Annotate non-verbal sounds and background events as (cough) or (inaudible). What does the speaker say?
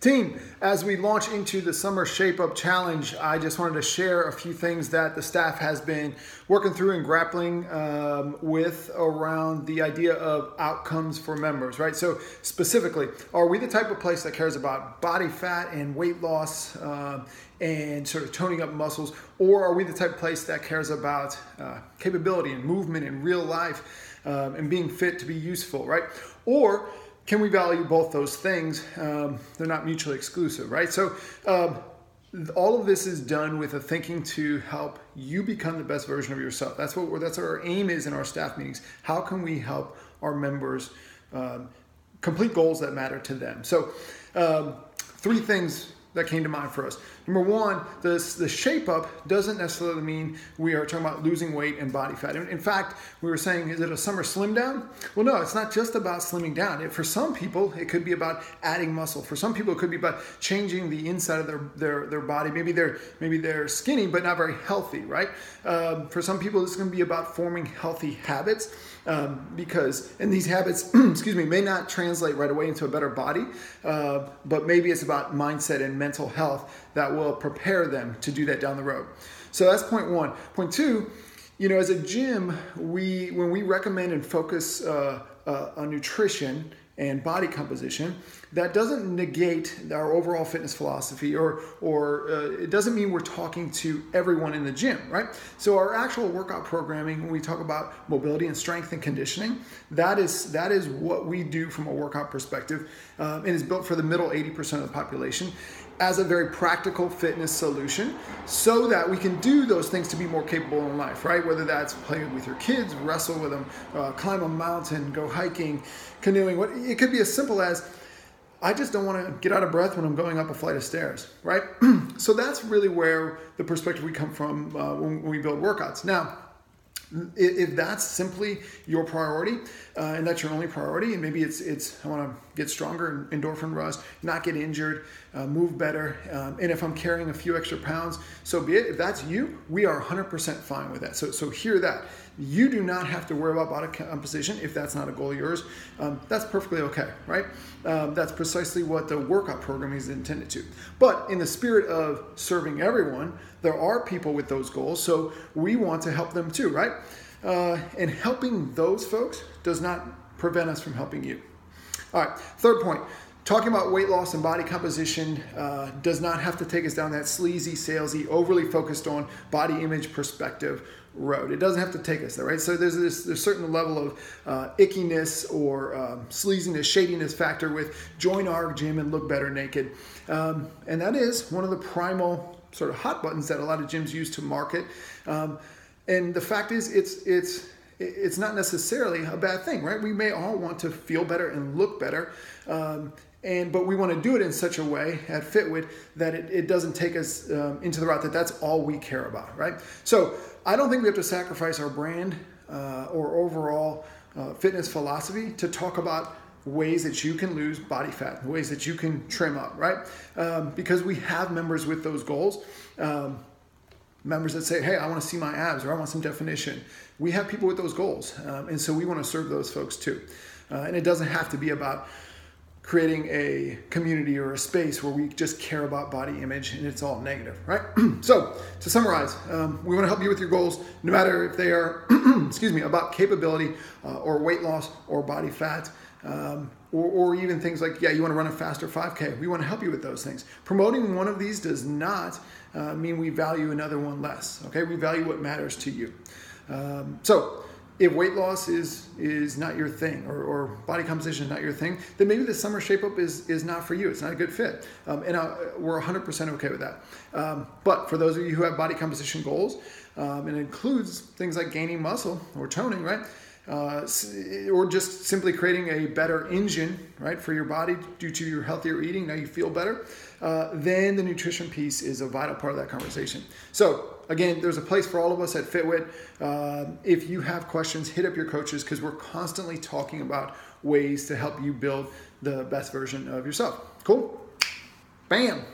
Team, as we launch into the Summer Shape Up Challenge, I just wanted to share a few things that the staff has been working through and grappling um, with around the idea of outcomes for members, right? So, specifically, are we the type of place that cares about body fat and weight loss um, and sort of toning up muscles, or are we the type of place that cares about uh, capability and movement in real life um, and being fit to be useful, right? Or can we value both those things? Um, they're not mutually exclusive, right? So, um, all of this is done with a thinking to help you become the best version of yourself. That's what that's what our aim is in our staff meetings. How can we help our members um, complete goals that matter to them? So, um, three things that came to mind for us. Number one, this, the shape up doesn't necessarily mean we are talking about losing weight and body fat. In, in, fact, we were saying, is it a summer slim down? Well, no, it's not just about slimming down. It, for some people, it could be about adding muscle. For some people, it could be about changing the inside of their, their, their body. Maybe they're, maybe they're skinny, but not very healthy, right? Um, for some people, it's going to be about forming healthy habits um, because, and these habits, (clears throat) excuse me, may not translate right away into a better body, uh, but maybe it's about mindset and mental health that will prepare them to do that down the road. So that's point one. Point two, you know, as a gym, we when we recommend and focus uh, uh, on nutrition and body composition, that doesn't negate our overall fitness philosophy or, or uh, it doesn't mean we're talking to everyone in the gym, right? So our actual workout programming, when we talk about mobility and strength and conditioning, that is, that is what we do from a workout perspective um, and is built for the middle 80% of the population as a very practical fitness solution so that we can do those things to be more capable in life, right? Whether that's playing with your kids, wrestle with them, uh, climb a mountain, go hiking, canoeing. What it could be as simple as I just don't want to get out of breath when I'm going up a flight of stairs, right? (clears throat) so that's really where the perspective we come from uh, when, when we build workouts. Now, if that's simply your priority uh, and that's your only priority and maybe it's it's i want to get stronger and endorphin rush not get injured uh, move better um, and if i'm carrying a few extra pounds so be it. If that's you we are 100% fine with that. So so hear that you do not have to worry about body composition if that's not a goal of yours um, that's perfectly okay right um, that's precisely what the workout program is intended to but in the spirit of serving everyone there are people with those goals, so we want to help them too, right? Uh, and helping those folks does not prevent us from helping you. All right, third point. Talking about weight loss and body composition uh, does not have to take us down that sleazy, salesy, overly focused on body image perspective road. It doesn't have to take us there, right? So there's this there's certain level of uh, ickiness or um, sleaziness, shadiness factor with join our gym and look better naked, um, and that is one of the primal sort of hot buttons that a lot of gyms use to market. Um, and the fact is, it's it's it's not necessarily a bad thing, right? We may all want to feel better and look better. Um, and but we want to do it in such a way at Fitwit that it, it doesn't take us um, into the route that that's all we care about, right? So I don't think we have to sacrifice our brand uh, or overall uh, fitness philosophy to talk about ways that you can lose body fat, ways that you can trim up, right? Um, because we have members with those goals. Um, members that say, hey, I want to see my abs or I want some definition. We have people with those goals. Um, and so we want to serve those folks too. Uh, and it doesn't have to be about creating a community or a space where we just care about body image and it's all negative, right? (clears throat) so to summarize, um, we want to help you with your goals, no matter if they are, (clears throat) excuse me, about capability uh, or weight loss or body fat. Um, or, or, even things like, yeah, you want to run a faster 5K. We want to help you with those things. Promoting one of these does not uh, mean we value another one less. Okay, we value what matters to you. Um, so, if weight loss is is not your thing, or, or, body composition is not your thing, then maybe the summer shape up is is not for you. It's not a good fit, um, and uh, we're 100% okay with that. Um, but for those of you who have body composition goals, um, it includes things like gaining muscle or toning, right? Uh, or just simply creating a better engine, right, for your body due to your healthier eating. Now you feel better. Uh, then the nutrition piece is a vital part of that conversation. So again, there's a place for all of us at Fitwit. Uh, if you have questions, hit up your coaches because we're constantly talking about ways to help you build the best version of yourself. Cool. Bam.